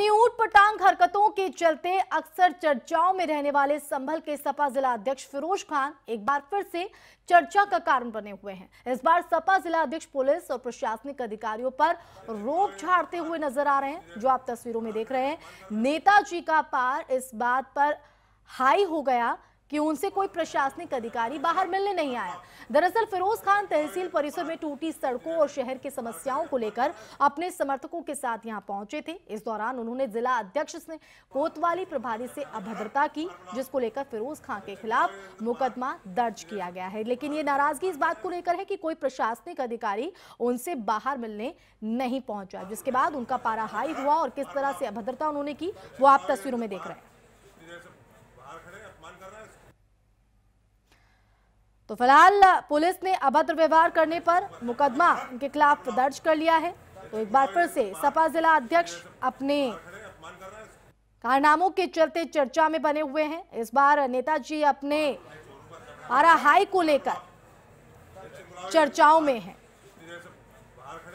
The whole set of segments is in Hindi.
अपनी ऊट पटांग हरकतों के चलते अक्सर चर्चाओं में रहने वाले संभल के सपा जिला अध्यक्ष फिरोज खान एक बार फिर से चर्चा का कारण बने हुए हैं। इस बार सपा जिला अध्यक्ष पुलिस और प्रशासनिक अधिकारियों पर रोक झाड़ते हुए नज़र आ रहे हैं, जो आप तस्वीरों में देख रहे हैं। नेताजी का पार इस बात पर हाई हो गया कि उनसे कोई प्रशासनिक अधिकारी बाहर मिलने नहीं आया। दरअसल फिरोज खान तहसील परिसर में टूटी सड़कों और शहर की समस्याओं को लेकर अपने समर्थकों के साथ यहाँ पहुँचे थे। इस दौरान उन्होंने जिला अध्यक्ष से कोतवाली प्रभारी से अभद्रता की, जिसको लेकर फिरोज खान के खिलाफ मुकदमा दर्ज किया गया है। लेकिन ये नाराज़गी इस बात को लेकर है कि कोई प्रशासनिक अधिकारी उनसे बाहर मिलने नहीं पहुँचा, जिसके बाद उनका पारा हाई हुआ और किस तरह से अभद्रता उन्होंने की, वो आप तस्वीरों में देख रहे हैं। तो फ़िलहाल, पुलिस ने अभद्र व्यवहार करने पर मुकदमा उनके खिलाफ दर्ज कर लिया है। तो एक बार फिर से सपा जिला अध्यक्ष अपने कारनामों के चलते चर्चा में बने हुए हैं। इस बार नेताजी अपने आरा हाई को लेकर चर्चाओं में हैं।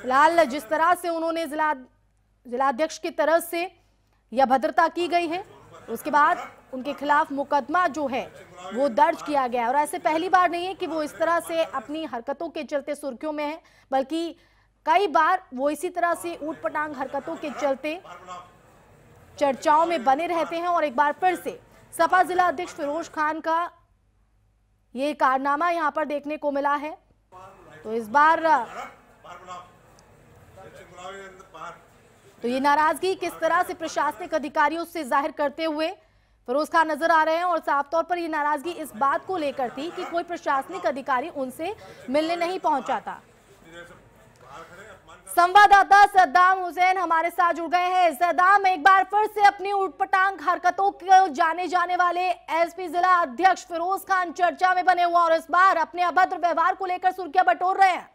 फ़िलहाल, जिस तरह से उन्होंने जिला, जिलाध्यक्ष की तरफ़ से यह भद्रता की गई है उसके बाद उनके खिलाफ मुकदमा जो है, वो दर्ज किया गया और ऐसे पहली बार नहीं है कि वो इस तरह से अपनी हरकतों के चलते सुर्खियों में है, बल्कि कई बार वो इसी तरह से ऊट पटांग हरकतों के चलते चर्चाओं में बने रहते हैं। और एक बार फिर से सपा जिला अध्यक्ष फिरोज खान का ये कारनामा यहाँ पर देखने को मिला है। तो इस बार तो ये नाराज़गी किस तरह से प्रशासनिक अधिकारियों से ज़ाहिर करते हुए फिरोज खान नज़र आ रहे हैं और साफ़ तौर पर ये नाराज़गी इस बात को लेकर थी कि कोई प्रशासनिक अधिकारी उनसे मिलने नहीं पहुँचा था। संवाददाता सद्दाम हुसैन हमारे साथ जुड़ गए हैं। सद्दाम, एक बार फिर से अपनी उठपटांग हरकतों को जाने जाने वाले एसपी जिला अध्यक्ष फिरोज खान चर्चा में बने हुए और इस बार अपने अभद्र व्यवहार को लेकर सुर्खियाँ बटोर रहे हैं।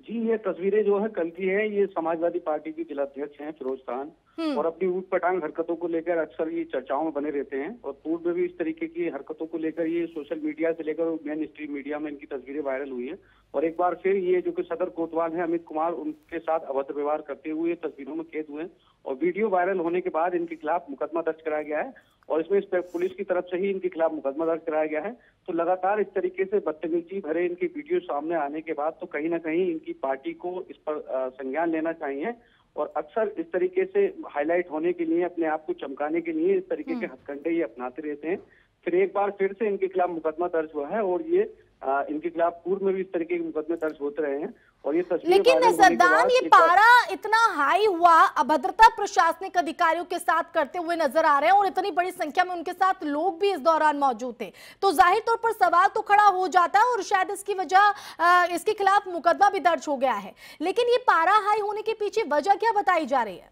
जी, ये तस्वीरें जो है कल की है ये समाजवादी पार्टी के जिलाध्यक्ष हैं फिरोज खान। और अपनी ऊट पटांग हरकतों को लेकर अक्सर ये चर्चाओं में बने रहते हैं। और पूर्व में भी इस तरीके की हरकतों को लेकर ये सोशल मीडिया से लेकर मेन स्ट्रीम मीडिया में इनकी तस्वीरें वायरल हुई है। और एक बार फिर ये जो कि सदर कोतवाल है, अमित कुमार, उनके साथ अभद्र व्यवहार करते हुए तस्वीरों में कैद हुए और वीडियो वायरल होने के बाद इनके खिलाफ मुकदमा दर्ज कराया गया है। और इसमें इस पुलिस की तरफ़ से ही इनके खिलाफ मुकदमा दर्ज कराया गया है। तो लगातार इस तरीके से बदतमीजी भरे इनके वीडियो सामने आने के बाद तो कहीं ना कहीं इनकी पार्टी को इस पर संज्ञान लेना चाहिए। और अक्सर इस तरीके से हाईलाइट होने के लिए अपने आप को चमकाने के लिए इस तरीके के हथकंडे ये अपनाते रहते हैं। फिर एक बार फिर से इनके खिलाफ मुकदमा दर्ज हुआ है और ये आ, इनके खिलाफ पूर्व में भी इस तरीके के मुकदमे दर्ज होते रहे हैं और ये लेकिन सद्दाम ये पारा इतना हाई हुआ अभद्रता प्रशासनिक अधिकारियों के साथ करते हुए नज़र आ रहे हैं और इतनी बड़ी संख्या में उनके साथ लोग भी इस दौरान मौजूद थे। तो ज़ाहिर तौर पर सवाल तो खड़ा हो जाता है और शायद इसकी वजह इसके खिलाफ मुकदमा भी दर्ज हो गया है। लेकिन ये पारा हाई होने के पीछे वजह क्या बताई जा रही है?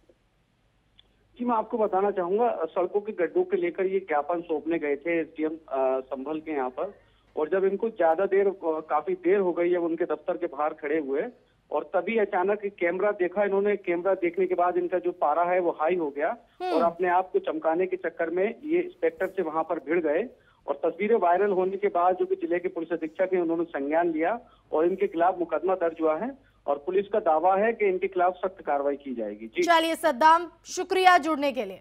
जी मैं आपको बताना चाहूँगा सड़कों के गड्ढों के लेकर ये ज्ञापन सौंपने गए थे एसडीएम संभल के यहाँ पर। और जब इनको ज़्यादा देर काफ़ी देर हो गई है उनके दफ्तर के बाहर खड़े हुए और तभी अचानक कैमरा देखा इन्होंने कैमरा देखने के बाद इनका जो पारा है वो हाई हो गया और अपने आप को चमकाने के चक्कर में ये इंस्पेक्टर से वहाँ पर भिड़ गए और तस्वीरें वायरल होने के बाद जो कि ज़िले के पुलिस अधीक्षक है उन्होंने संज्ञान लिया और इनके खिलाफ मुकदमा दर्ज हुआ है और पुलिस का दावा है कि इनके खिलाफ सख्त कार्रवाई की जाएगी। जी। चलिए सद्दाम शुक्रिया जुड़ने के लिए।